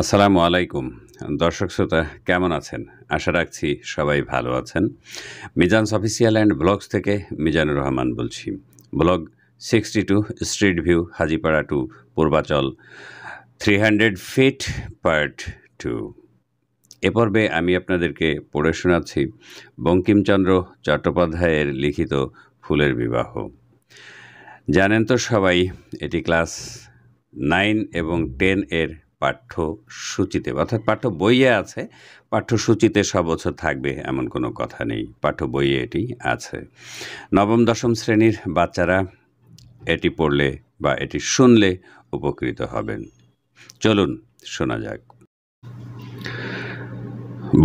আসসালামু আলাইকুম। দর্শক শ্রোতা, কেমন আছেন? আশা রাখছি সবাই ভালো আছেন। মিজানস অফিসিয়াল অ্যান্ড ব্লগস থেকে মিজানুর রহমান বলছি। Block sixty two, street view, Hajipara two, Purbachal three hundred feet part two এ পর্বে আমি আপনাদেরকে পড়ে শোনাচ্ছি বঙ্কিমচন্দ্র চট্টোপাধ্যায়ের লিখিত ফুলের বিবাহ। জানেন তো সবাই, এটি ক্লাস নাইন এবং টেন এর পাঠ্যসূচিতে, অর্থাৎ পাঠ্য বইয়ে আছে, পাঠ্যসূচিতে সব বছর থাকবে এমন কোনো কথা নেই। পাঠ্য বইয়ে এটি আছে। নবম, দশম শ্রেণির বাচ্চারা এটি পড়লে বা এটি শুনলে উপকৃত হবেন। চলুন, শোনা যাক।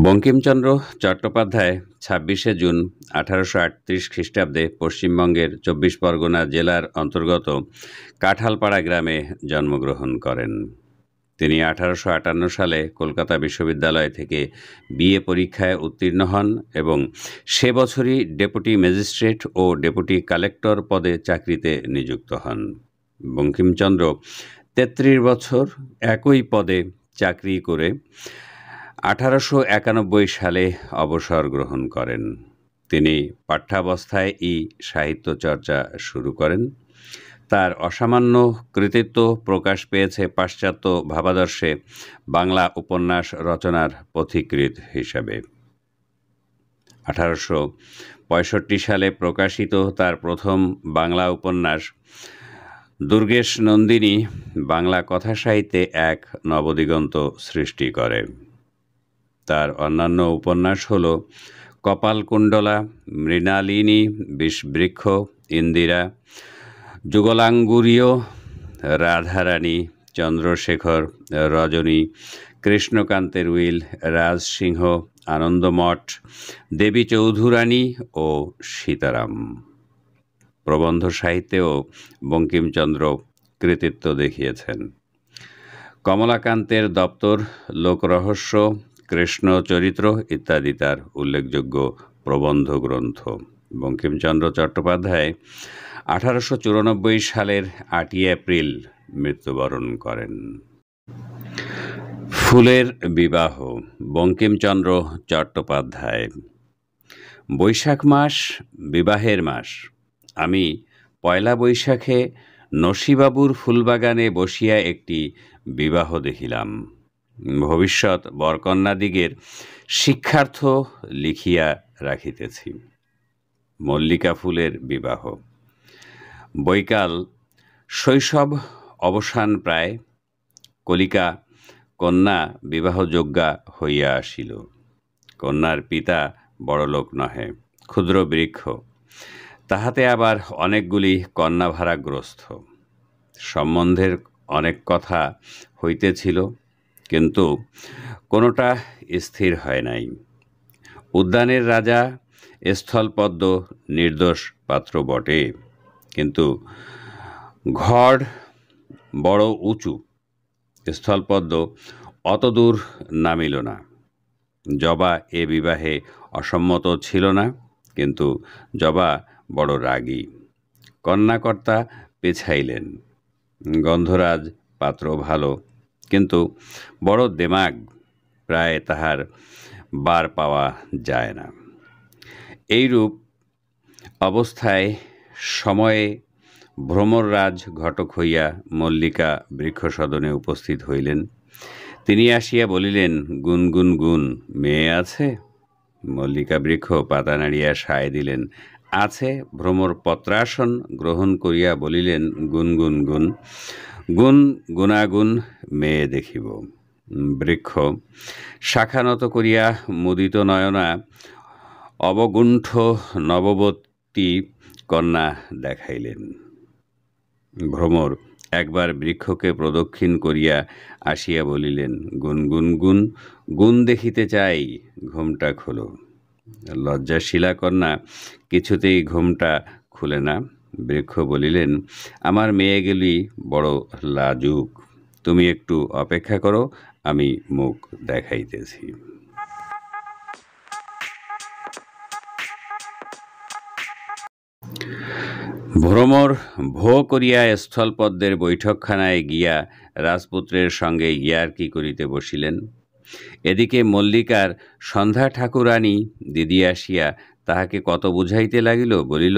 বঙ্কিমচন্দ্র চট্টোপাধ্যায় ছাব্বিশে জুন আঠারোশো আটত্রিশ খ্রিস্টাব্দে পশ্চিমবঙ্গের চব্বিশ পরগনা জেলার অন্তর্গত কাঠালপাড়া গ্রামে জন্মগ্রহণ করেন। তিনি আঠারোশো আটান্ন সালে কলকাতা বিশ্ববিদ্যালয় থেকে বিএ পরীক্ষায় উত্তীর্ণ হন এবং সে বছরই ডেপুটি ম্যাজিস্ট্রেট ও ডেপুটি কালেক্টর পদে চাকরিতে নিযুক্ত হন। বঙ্কিমচন্দ্র তেত্রিশ বছর একই পদে চাকরি করে আঠারোশো একানব্বই সালে অবসর গ্রহণ করেন। তিনি পাঠ্যাবস্থায় ই সাহিত্য চর্চা শুরু করেন। তার অসামান্য কৃতিত্ব প্রকাশ পেয়েছে পাশ্চাত্য ভাবাদর্শে বাংলা উপন্যাস রচনার পথিকৃত হিসাবে। আঠারোশো পঁয়ষট্টি সালে প্রকাশিত তার প্রথম বাংলা উপন্যাস দুর্গেশ নন্দিনী বাংলা কথা সাহিত্যে এক নবদিগন্ত সৃষ্টি করে। তার অন্যান্য উপন্যাস হল কপালকুণ্ডলা, মৃণালিনী, বিষবৃক্ষ, ইন্দিরা যুগলাঙ্গুরীয়, রাধারানী, চন্দ্রশেখর, রজনী, কৃষ্ণকান্তের উইল, রাজসিংহ, আনন্দমঠ, দেবী চৌধুরানী ও সীতারাম। প্রবন্ধ সাহিত্যেও বঙ্কিমচন্দ্র কৃতিত্ব দেখিয়েছেন। কমলাকান্তের দপ্তর, লোকরহস্য, কৃষ্ণ চরিত্র ইত্যাদি তার উল্লেখযোগ্য প্রবন্ধ গ্রন্থ। বঙ্কিমচন্দ্র চট্টোপাধ্যায় আঠারোশো চুরানব্বই সালের আটই এপ্রিল মৃত্যুবরণ করেন। ফুলের বিবাহ, বঙ্কিমচন্দ্র চট্টোপাধ্যায়। বৈশাখ মাস, বিবাহের মাস। আমি পয়লা বৈশাখে নসিবাবুর ফুলবাগানে বসিয়া একটি বিবাহ দেখিলাম। ভবিষ্যৎ বরকন্যাদিগের শিক্ষার্থ লিখিয়া রাখিতেছি। মল্লিকা ফুলের বিবাহ। বৈকাল, শৈশব, অবসান প্রায়, কলিকা, কন্যা, বিবাহযোগ্যা হইয়া আসিল। কন্যার পিতা বড়লোক নহে, ক্ষুদ্র বৃক্ষ। তাহাতে আবার অনেকগুলি কন্যা ভাড়াগ্রস্ত সম্বন্ধের অনেক কথা হইতেছিল, কিন্তু কোনোটা স্থির হয় নাই। উদ্যানের রাজা স্থলপদ্ম নির্দোষ পাত্র বটে। কিন্তু ঘর বড় উঁচু, স্থলপদ্ম অতদূর নামিল না। জবা এ বিবাহে অসম্মত ছিল না, কিন্তু জবা বড় রাগী। কন্যাকর্তা পেছাইলেন, গন্ধরাজ পাত্র ভালো, কিন্তু বড় দেমাগ, প্রায় তাহার বার পাওয়া যায় না। এইরূপ অবস্থায় সময়ে ভ্রমররাজ ঘটক হইয়া মল্লিকা বৃক্ষসদনে উপস্থিত হইলেন। তিনি আসিয়া বলিলেন গুনগুন গুন মেয়ে আছে? মল্লিকা বৃক্ষ পাতা নাড়িয়া সায় দিলেন। আছে, ভ্রমর পত্রাসন গ্রহণ করিয়া বলিলেন গুনগুন গুন গুণ গুণাগুণ মেয়ে দেখিব। বৃক্ষ শাখানত করিয়া মুদিত নয়না অবগুণ্ঠ নববতী কন্যা দেখাইলেন। ভ্রমর একবার বৃক্ষকে প্রদক্ষিণ করিয়া আসিয়া বলিলেন, গুন গুন গুন, গুণ দেখিতে চাই, ঘুমটা খোলো। লজ্জাশীলা কন্যা, কিছুতেই ঘুমটা খুলে না? বৃক্ষ বলিলেন, আমার মেয়ে মেয়েগুলি বড় লাজুক। তুমি একটু অপেক্ষা করো, আমি মুখ দেখাইতেছি। ভ্রমর ভো করিয়া স্থলপদ্মের বৈঠকখানায় গিয়া রাজপুত্রের সঙ্গে ইয়ার্কি করিতে বসিলেন। এদিকে মল্লিকার সন্ধ্যা ঠাকুরানী দিদি আসিয়া তাহাকে কত বুঝাইতে লাগিল, বলিল,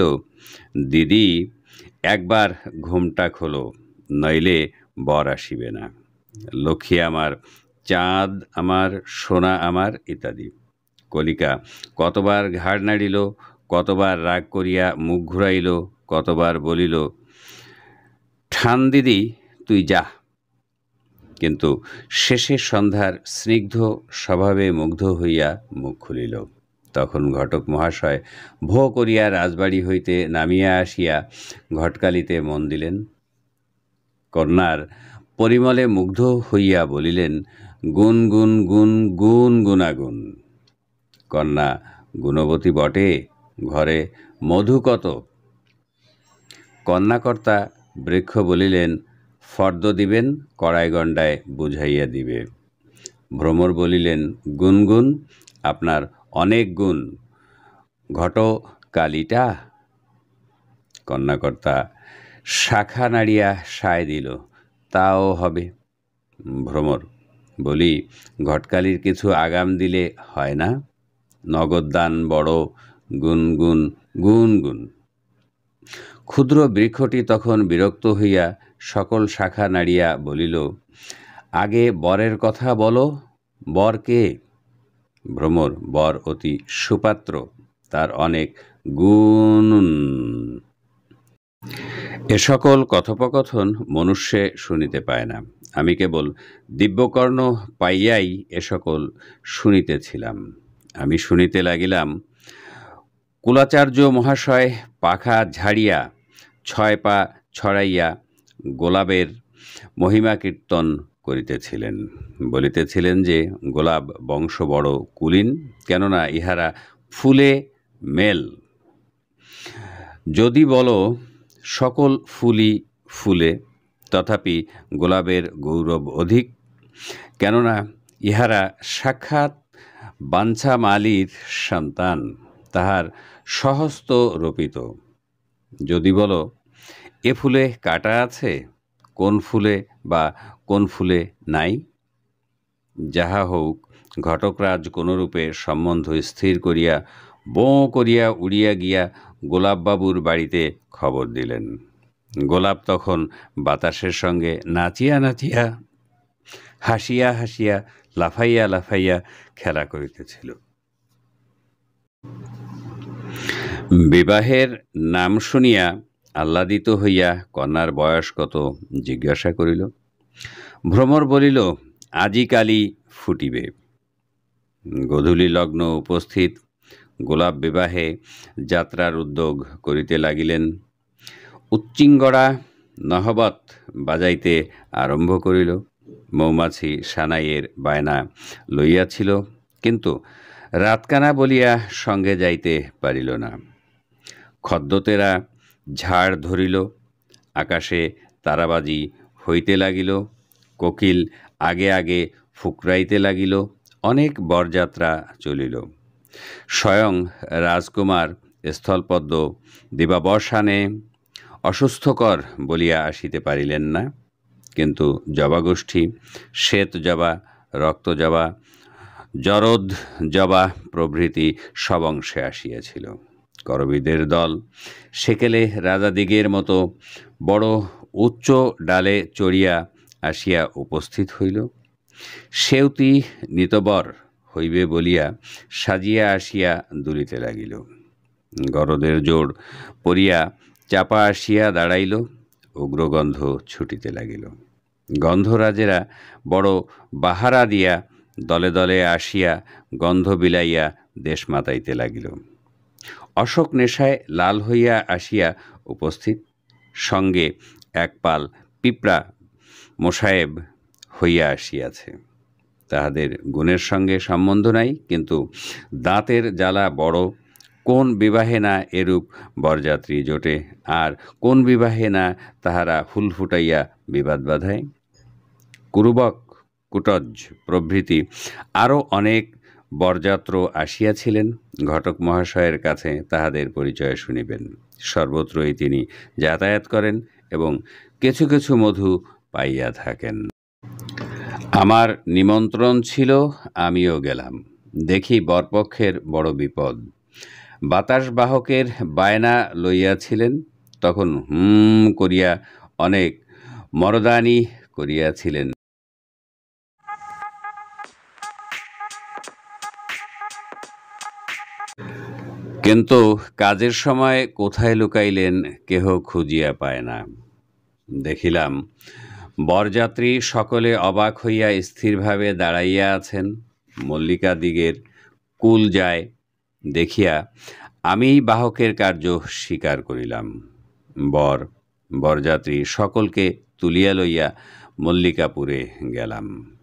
দিদি, একবার ঘুমটা খোলো, নইলে বর আসিবে না। লক্ষ্মী আমার, চাঁদ আমার, সোনা আমার, ইত্যাদি। কলিকা কতবার ঘাড় নাড়িল, কতবার রাগ করিয়া মুখ ঘুরাইল কতবার বলিল, ঠান দিদি, তুই যা। কিন্তু শেষে সন্ধ্যার স্নিগ্ধ স্বভাবে মুগ্ধ হইয়া মুখ খুলিল। তখন ঘটক মহাশয় ভো করিয়া রাজবাড়ি হইতে নামিয়া আসিয়া ঘটকালিতে মন দিলেন। কন্যার পরিমলে মুগ্ধ হইয়া বলিলেন, গুন গুন গুন গুন, গুনাগুন। কন্যা, গুণবতী বটে, ঘরে মধু কত? কন্যাকর্তা বৃক্ষ বলিলেন, ফর্দ দিবেন কড়াইগণ্ডায় বুঝাইয়া দিবে। ভ্রমর বলিলেন, গুনগুন, আপনার অনেক গুণ। ঘট কালিটা? কন্যাকর্তা, শাখা নাড়িয়া সায় দিল, তাও হবে। ভ্রমর, বলি, ঘটকালির কিছু আগাম দিলে হয় না? নগদ দান বড়, গুনগুন গুনগুন। ক্ষুদ্র বৃক্ষটি তখন বিরক্ত হইয়া সকল শাখা নাড়িয়া বলিল, আগে বরের কথা বলো, বর কে? ভ্রমর, বর অতি সুপাত্র, তার অনেক গুণ। এ সকল কথোপকথন মনুষ্যে শুনিতে পায় না। আমি কেবল দিব্যকর্ণ পাইয়াই এ সকল শুনিতেছিলাম। আমি শুনিতে লাগিলাম, কুলাচার্য মহাশয় পাখা ঝাড়িয়া ছয় পা ছড়াইয়া গোলাপের মহিমা কীর্তন করিতেছিলেন। বলিতেছিলেন যে, গোলাপ বংশ বড় কুলীন, কেননা ইহারা ফুলে মেল। যদি বলো, সকল ফুলই ফুলে, তথাপি গোলাপের গৌরব অধিক, কেননা ইহারা সাক্ষাৎ বাঞ্ছা মালির সন্তান, তাহার সহস্ত রোপিত। যদি বলো, এ ফুলে কাটা আছে, কোন ফুলে বা কোন ফুলে নাই? যাহা হোক ঘটকরাজ কোনরূপে সম্বন্ধ স্থির করিয়া বোঁ করিয়া উড়িয়া গিয়া গোলাপবাবুর বাড়িতে খবর দিলেন। গোলাপ তখন বাতাসের সঙ্গে নাচিয়া নাচিয়া, হাসিয়া হাসিয়া, লাফাইয়া লাফাইয়া খেলা করিতেছিল। বিবাহের নাম শুনিয়া আহ্লাদিত হইয়া কন্যার বয়স কত? জিজ্ঞাসা করিল। ভ্রমর বলিল আজিকালি ফুটিবে। গধূলি লগ্ন উপস্থিত, গোলাপ বিবাহে যাত্রার উদ্যোগ করিতে লাগিলেন। উচ্চিঙ্গড়া নহবত বাজাইতে আরম্ভ করিল। মৌমাছি সানাইয়ের বায়না লইয়াছিল, কিন্তু রাতকানা বলিয়া সঙ্গে যাইতে পারিল না। খদ্দতেরা ঝাড় ধরিল, আকাশে তারাবাজি হইতে লাগিল, কোকিল আগে আগে ফুকরাইতে লাগিল, অনেক বরযাত্রা চলিল। স্বয়ং রাজকুমার স্থলপদ্ম দিবাবসানে অসুস্থকর বলিয়া আসিতে পারিলেন না। কিন্তু জবাগোষ্ঠী, শ্বেত জবা, রক্ত জবা জরদ জবা প্রভৃতি সব অংশে আসিয়াছিল। করবিদের দল। সেকেলে রাজাদিগের মতো বড় উচ্চ ডালে চড়িয়া আসিয়া উপস্থিত হইল। সেউতি নিতবর হইবে বলিয়া সাজিয়া আসিয়া দুলিতে লাগিল। গরদের জোর পড়িয়া চাপা আসিয়া দাঁড়াইল, উগ্রগন্ধ ছুটিতে লাগিল। গন্ধরাজেরা বড় বাহারা দিয়া দলে দলে আসিয়া গন্ধ বিলাইয়া দেশ মাতাইতে লাগিল। অশোক নেশায় লাল হইয়া আসিয়া উপস্থিত। সঙ্গে এক পাল পিঁপড়া মোসাহেব হইয়া আসিয়াছে। তাহাদের গুণের সঙ্গে সম্বন্ধ নাই, কিন্তু দাঁতের জ্বালা বড়। কোন বিবাহে না এরূপ বরযাত্রী জোটে? আর কোন বিবাহে না তাহারা ফুল ফুটাইয়া বিবাদ বাধায়? কুরুবক, কুটজ প্রভৃতি আরও অনেক বরযাত্র আসিয়াছিলেন, ঘটক মহাশয়ের কাছে তাহাদের পরিচয় শুনিবেন। সর্বত্রই তিনি যাতায়াত করেন এবং কিছু কিছু মধু পাইয়া থাকেন। আমার নিমন্ত্রণ ছিল, আমিও গেলাম। দেখি বরপক্ষের বড় বিপদ। বাতাস বাহকের বায়না লইয়াছিলেন, তখন হুম করিয়া অনেক মরদানি করিয়াছিলেন। কিন্তু কাজের সময় কোথায় লুকাইলেন কেহ খুঁজিয়া পায় না। দেখিলাম, বরযাত্রী সকলে অবাক হইয়া স্থিরভাবে দাঁড়াইয়া আছেন। মল্লিকা দিগের কুল যায়, দেখিয়া আমি বাহকের কার্য স্বীকার করিলাম। বর, বরযাত্রী সকলকে তুলিয়া লইয়া মল্লিকাপুরে গেলাম।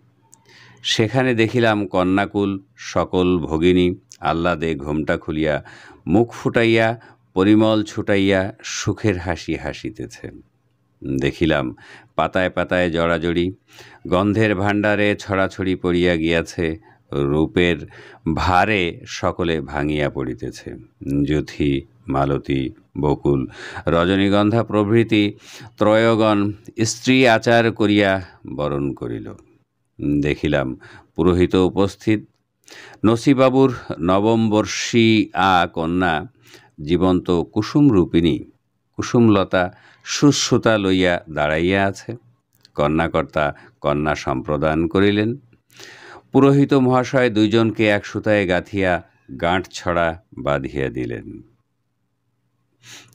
সেখানে দেখিলাম কন্যাকুল, সকল ভগিনী আহ্লাদে ঘোমটা খুলিয়া, মুখ ফুটাইয়া, পরিমল ছুটাইয়া সুখের হাসি হাসিতেছে। দেখিলাম পাতায় পাতায় জড়াজড়ি, গন্ধের ভাণ্ডারে ছড়াছড়ি পড়িয়া গিয়াছে, রূপের ভারে সকলে ভাঙিয়া পড়িতেছে। যুথি মালতী, বকুল, রজনীগন্ধা প্রভৃতি ত্রয়গণ স্ত্রী আচার করিয়া বরণ করিল। দেখিলাম পুরোহিত উপস্থিত নসিবাবুর নবমবর্ষী আ কন্যা জীবন্ত কুসুমরূপিণী কুসুমলতা শুশ্রুতা লইয়া দাঁড়াইয়া আছে। কন্যাকর্তা কন্যা সম্প্রদান করিলেন। পুরোহিত মহাশয় দুইজনকে এক সুতায় গাঁথিয়া গাঁট ছড়া বাঁধিয়া দিলেন।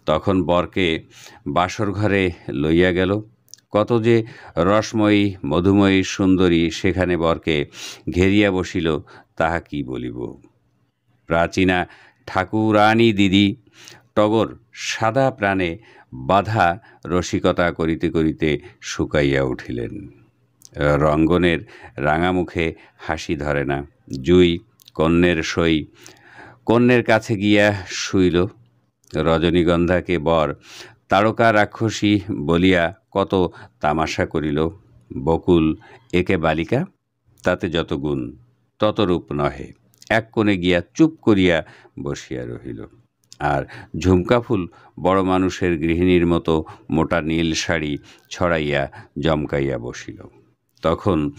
তখন বরকে বাসর ঘরে লইয়া গেল। কত যে রসময়ী, মধুময়ী, সুন্দরী, সেখানে বরকে ঘেরিয়া বসিল তাহা কি বলিব? প্রাচীনা ঠাকুরানী দিদি টগর সাদা প্রাণে বাধা রসিকতা করিতে করিতে শুকাইয়া উঠিলেন। রঙ্গনের রাঙামুখে হাসি ধরে না। জুই কন্যের সই কন্যের কাছে গিয়া শুইল। রজনীগন্ধাকে বর তারকা রাক্ষসী বলিয়া কত তামাশা করিল। বকুল একে বালিকা, তাতে যত গুণ। তত রূপ নহে। এক কোণে গিয়া চুপ করিয়া বসিয়া রহিল। আর ঝুমকা ফুল বড় মানুষের গৃহিণীর মতো মোটা নীল শাড়ি ছড়াইয়া জমকাইয়া বসিল। তখন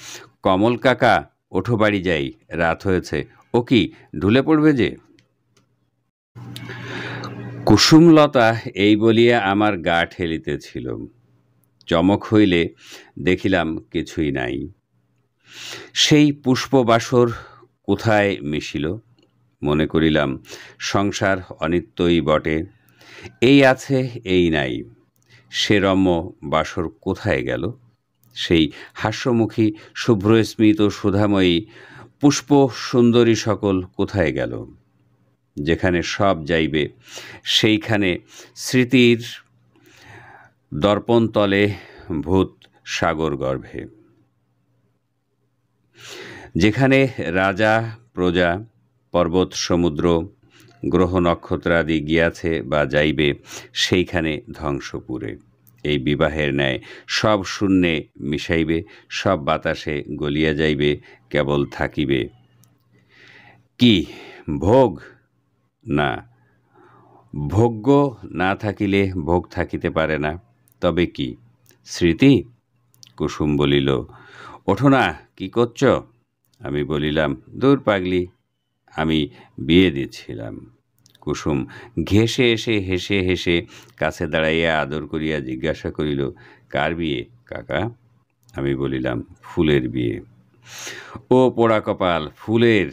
কমল কাকা, ওঠো বাড়ি যাই, রাত হয়েছে। ও কি, ঢুলে পড়বে যে? কুসুমলতা এই বলিয়া আমার গা ঠেলিতেছিল। চমক হইলে দেখিলাম কিছুই নাই। সেই পুষ্পবাসর কোথায় মিশিল? মনে করিলাম, সংসার অনিত্যই বটে। এই আছে, এই নাই। সে রম্য বাসর কোথায় গেল? সেই হাস্যমুখী, শুভ্রস্মিত, সুধাময়ী পুষ্প সুন্দরী সকল কোথায় গেল? যেখানে সব যাইবে, সেইখানে স্মৃতির দর্পণতলে ভূত সাগর গর্ভে। যেখানে রাজা, প্রজা, পর্বত, সমুদ্র, গ্রহ নক্ষত্রাদি গিয়াছে বা যাইবে, সেইখানে ধ্বংসপুরে। এই বিবাহের ন্যায় সব শূন্যে মিশাইবে, সব বাতাসে গলিয়া যাইবে, কেবল থাকিবে। কি, ভোগ? না। ভোগ্য না থাকিলে ভোগ থাকিতে পারে না। তবে কি? স্মৃতি? কুসুম বলিল, ওঠো না, কি করছ? আমি বলিলাম, দূর পাগলি, আমি বিয়ে দিচ্ছিলাম। কুসুম ঘেসে এসে হেসে হেসে কাছে দাঁড়াইয়া আদর করিয়া জিজ্ঞাসা করিল, কার বিয়ে, কাকা? আমি বলিলাম, ফুলের বিয়ে। ও পোড়া কপাল, ফুলের,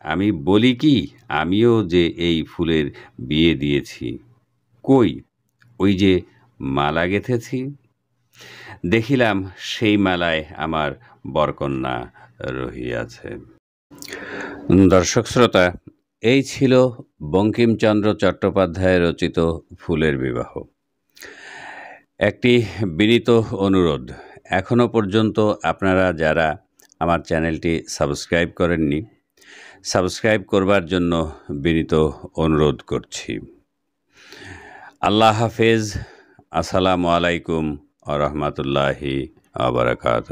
আমি বলি কি, আমিও যে এই ফুলের বিয়ে দিয়েছি। কই, ওই যে মালা গেথেছি? দেখিলাম সেই মালায় আমার বরকন্যা রহিয়াছে। দর্শক শ্রোতা, এই ছিল বঙ্কিমচন্দ্র চট্টোপাধ্যায় রচিত ফুলের বিবাহ। একটি বিনীত অনুরোধ এখনও পর্যন্ত আপনারা যারা আমার চ্যানেলটি সাবস্ক্রাইব করেননি, সাবস্ক্রাইব করবার জন্য বিনীত অনুরোধ করছি। আল্লাহ হাফেজ, আসসালামু আলাইকুম আ রহমতুল্লাহি আবরকাত